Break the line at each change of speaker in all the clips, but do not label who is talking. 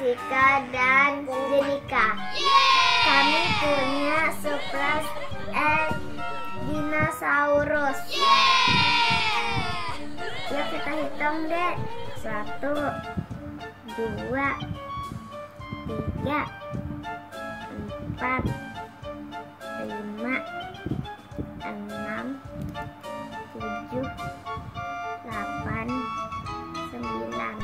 Jessica dan Jenika. Kami punya surprise egg dinosaurus. Yuk kita hitung deh. Satu, dua, tiga, empat, lima, enam, tujuh, delapan, sembilan.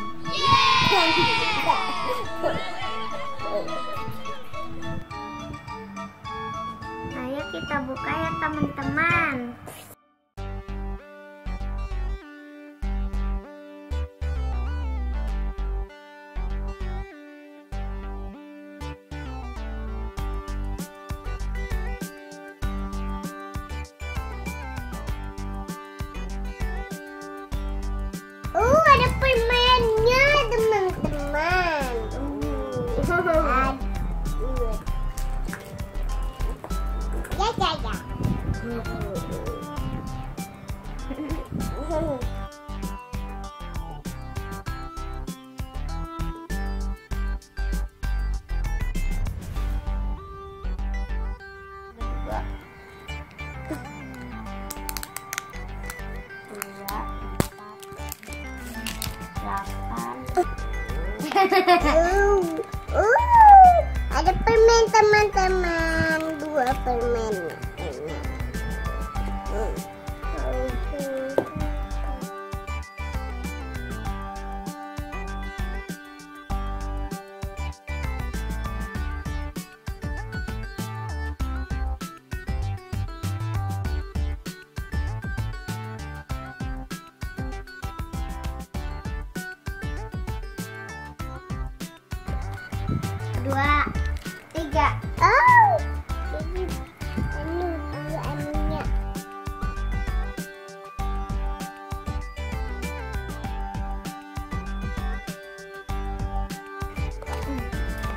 Kita buka ya teman-teman. Delapan. ada permen teman-teman, dua permen. Dua, tiga. Oh.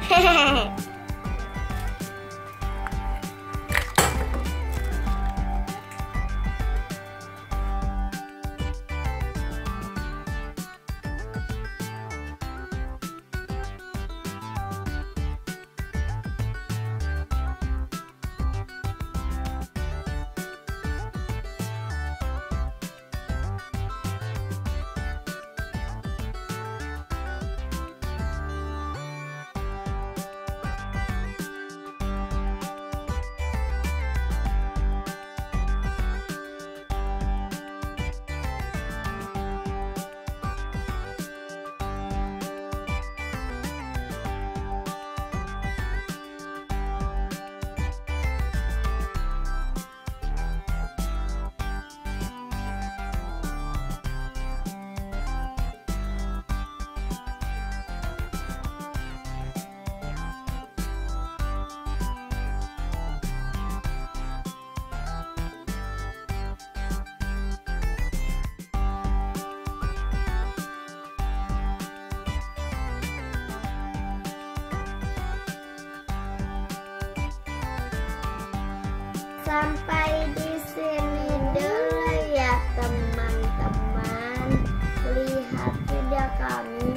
Hehehe. Sampai di sini dulu ya teman-teman. Lihat video kami